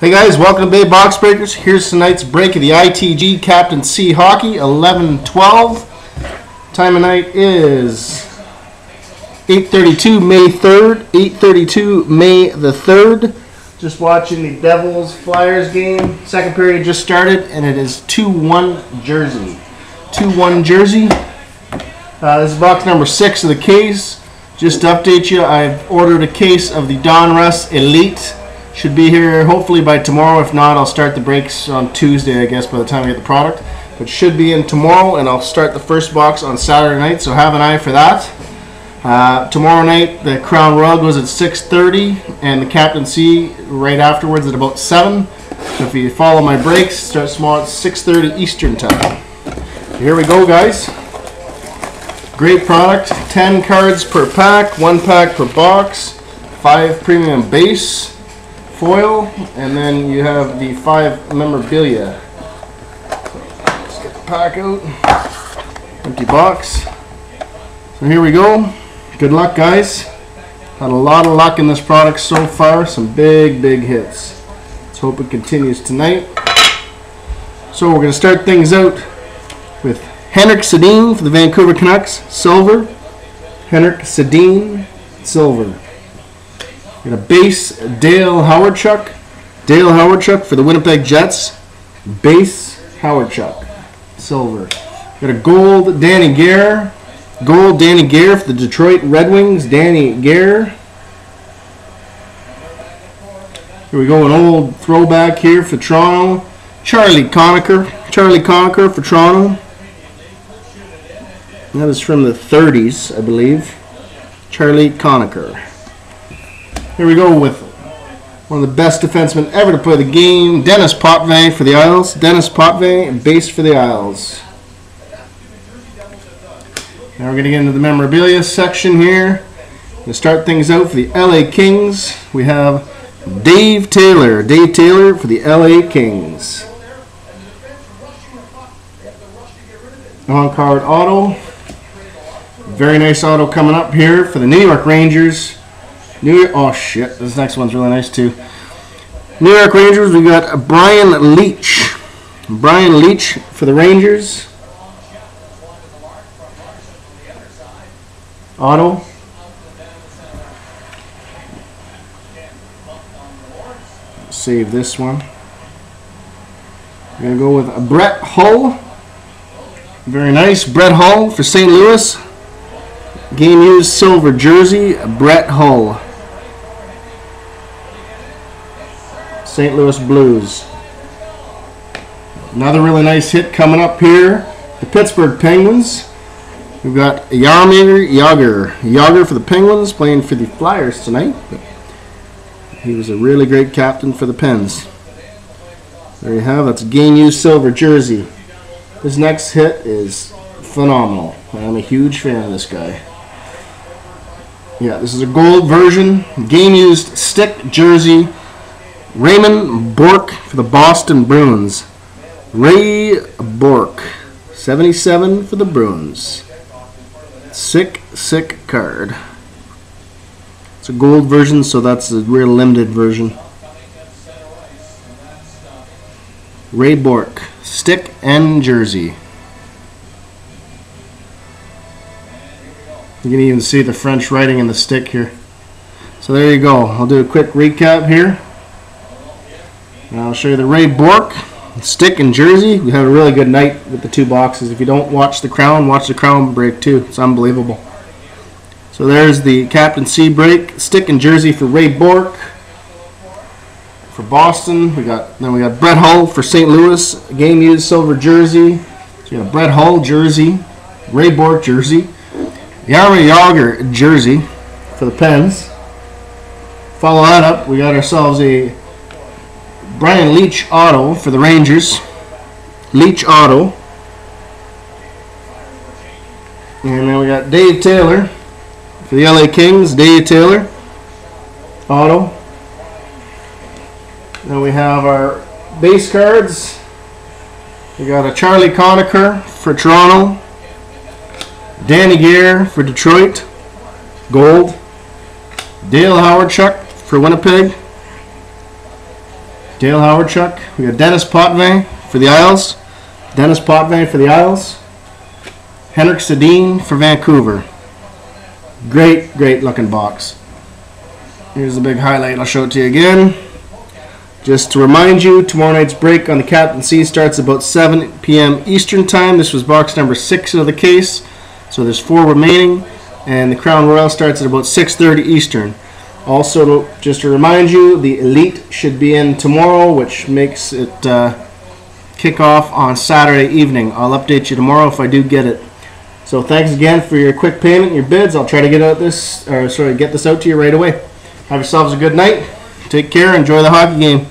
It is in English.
Hey guys, welcome to Bay Box Breakers. Here's tonight's break of the ITG Captain C Hockey 11 12. Time of night is 8:32 May 3rd, 8:32 May the 3rd. Just watching the Devils Flyers game. Second period just started and it is 2-1 Jersey. 2-1 Jersey. Uh, this is box number 6 of the case. Just to update you, I've ordered a case of the Donruss Elite should be here hopefully by tomorrow. If not, I'll start the breaks on Tuesday, I guess, by the time I get the product. But should be in tomorrow, and I'll start the first box on Saturday night. So have an eye for that. Uh, tomorrow night, the Crown Royal was at 6:30, and the Captain C right afterwards at about 7. So if you follow my breaks, start small at 6:30 Eastern time. Here we go, guys. Great product. 10 cards per pack, one pack per box, five premium base foil, and then you have the five memorabilia. Let's get the pack out. Empty box. So here we go. Good luck, guys. Had a lot of luck in this product so far. Some big, big hits. Let's hope it continues tonight. So we're going to start things out with Henrik Sedin for the Vancouver Canucks, silver. Henrik Sedin, silver. Got a base Dale Hawerchuk. Dale Hawerchuk for the Winnipeg Jets. Base Hawerchuk. Silver. Got a gold Danny Gare. Gold Danny Gare for the Detroit Red Wings. Danny Gare. Here we go, an old throwback here for Toronto. Charlie Conacher. Charlie Conacher for Toronto. That is from the 30s, I believe. Charlie Conacher. Here we go with one of the best defensemen ever to play the game, Denis Potvin for the Isles. Denis Potvin, and base for the Isles. Now we're going to get into the memorabilia section here. To start things out for the LA Kings, we have Dave Taylor. Dave Taylor for the LA Kings. On card auto. Very nice auto coming up here for the New York Rangers. New York. Oh shit! This next one's really nice too. New York Rangers. We got Brian Leetch. Brian Leetch for the Rangers. Auto. Save this one. We're gonna go with Brett Hull. Very nice, Brett Hull for St. Louis. Game used silver jersey, Brett Hull. St. Louis Blues. Another really nice hit coming up here. The Pittsburgh Penguins. We've got Jaromir Jagr. Jagr for the Penguins, playing for the Flyers tonight. He was a really great captain for the Pens. There you have. That's a game used silver jersey. This next hit is phenomenal. I'm a huge fan of this guy. Yeah, this is a gold version, game used stick jersey. Raymond Bourque for the Boston Bruins. Ray Bourque, 77 for the Bruins. Sick, sick card. It's a gold version, so that's a real limited version. Ray Bourque, stick and jersey. You can even see the French writing in the stick here. So there you go. I'll do a quick recap here. I'll show you the Ray Bourque stick and jersey. We had a really good night with the two boxes. If you don't watch the crown, watch the crown break too. It's unbelievable. So there's the Captain C break stick and jersey for Ray Bourque For Boston, we got then we got Brett Hull for St. Louis, game used silver jersey. So you got Brett Hull jersey, Ray Bourque jersey, Jaromir Jagr jersey for the Pens. Follow that up, we got ourselves a Brian Leetch auto for the Rangers. Leetch auto. And then we got Dave Taylor for the LA Kings. Dave Taylor auto. Then we have our base cards. We got a Charlie Conacher for Toronto. Danny Gare for Detroit. Gold. Dale Hawerchuk for Winnipeg. Dale Hawerchuk. We got Denis Potvin for the Isles. Denis Potvin for the Isles. Henrik Sedin for Vancouver. Great, great looking box. Here's the big highlight. I'll show it to you again. Just to remind you, tomorrow night's break on the Captain C starts about 7 p.m. Eastern Time. This was box number six of the case, so there's four remaining, and the Crown Royal starts at about 6:30 Eastern. Also, just to remind you, the Elite should be in tomorrow, which makes it uh, kick off on Saturday evening. I'll update you tomorrow if I do get it. So thanks again for your quick payment, your bids. I'll try to get out this, or sorry, get this out to you right away. Have yourselves a good night. Take care. Enjoy the hockey game.